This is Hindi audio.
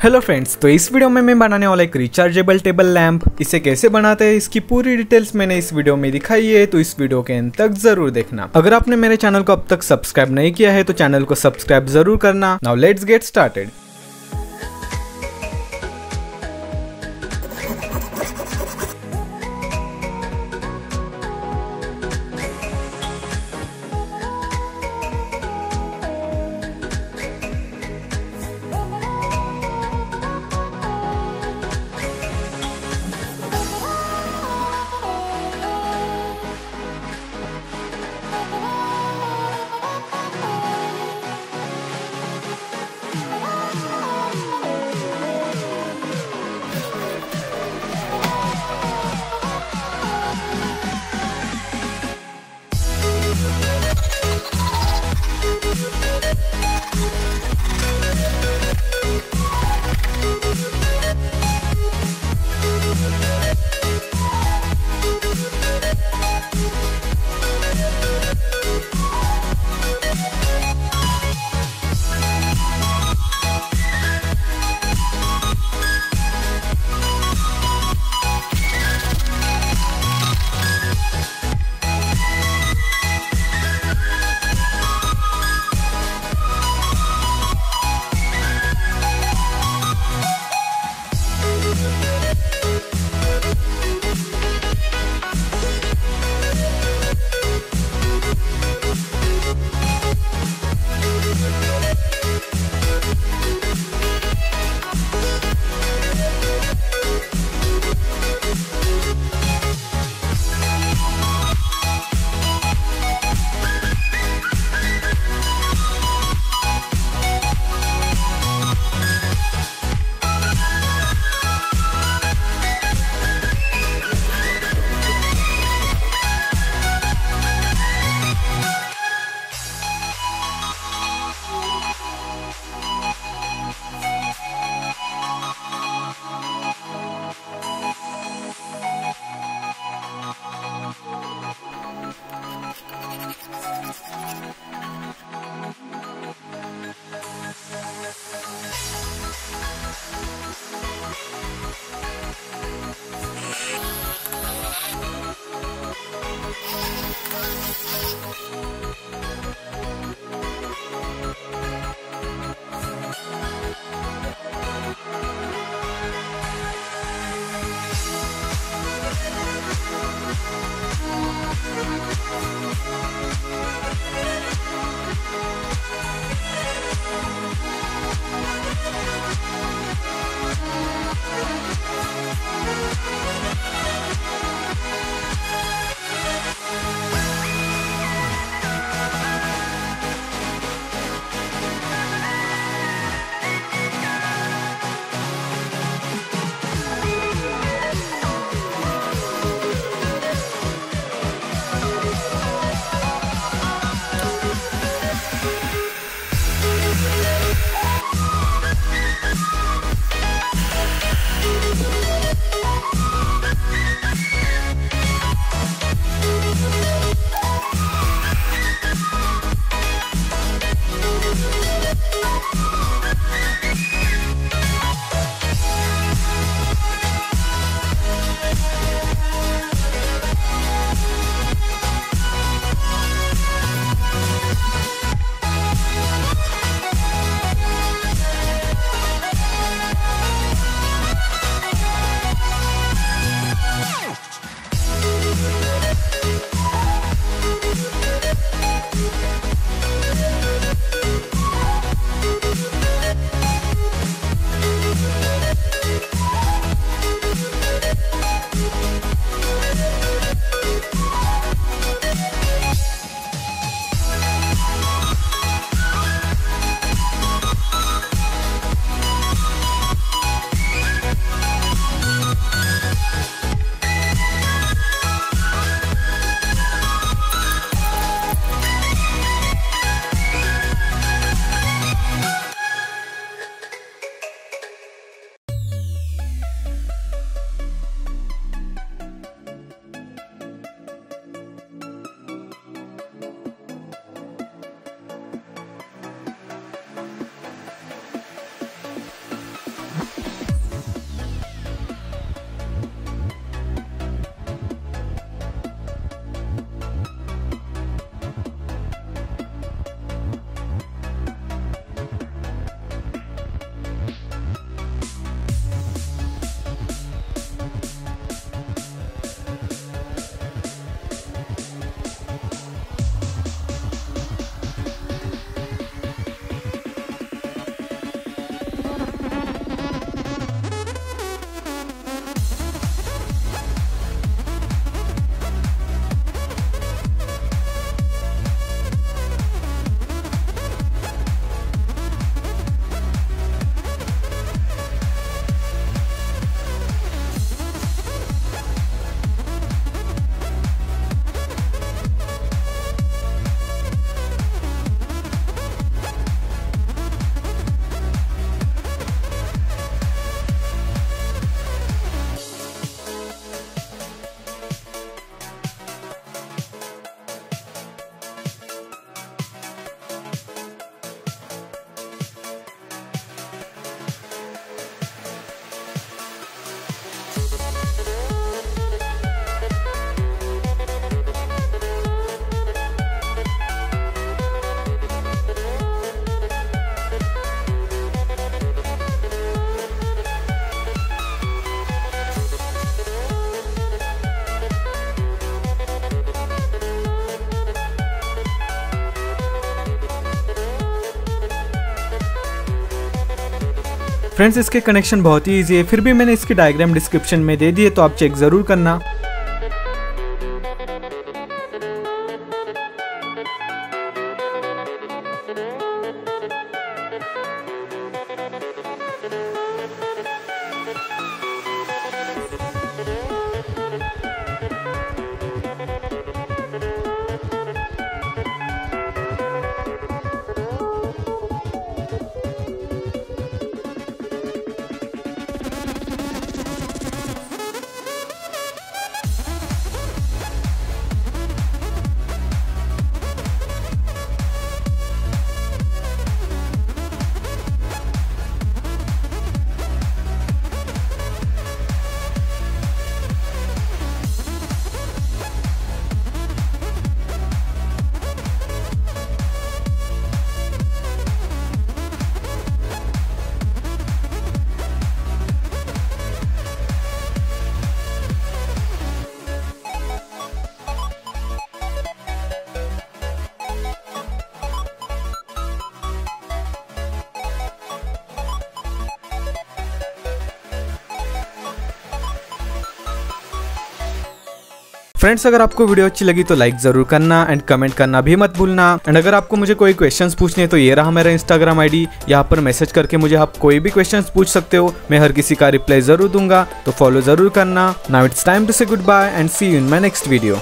हेलो फ्रेंड्स तो इस वीडियो में मैं बनाने वाला एक रिचार्जेबल टेबल लैंप इसे कैसे बनाते हैं, इसकी पूरी डिटेल्स मैंने इस वीडियो में दिखाई है तो इस वीडियो के अंत तक ज़रूर देखना। अगर आपने मेरे चैनल को अब तक सब्सक्राइब नहीं किया है तो चैनल को सब्सक्राइब ज़रूर करना। Now let's get started friends इसके कनेक्शन बहुत ही ईजी है। फिर भी मैंने इसकी डायग्राम डिस्क्रिप्शन में दे दिए तो आप चेक ज़रूर करना। फ्रेंड्स अगर आपको वीडियो अच्छी लगी तो लाइक ज़रूर करना एंड कमेंट करना भी मत भूलना। एंड अगर आपको मुझे कोई क्वेश्चंस पूछने तो ये रहा मेरा इंस्टाग्राम आईडी यहाँ पर मैसेज करके मुझे आप कोई भी क्वेश्चंस पूछ सकते हो। मैं हर किसी का रिप्लाई ज़रूर दूँगा तो फॉलो ज़रूर करना। Now it's time to say goodbye and see you in my next video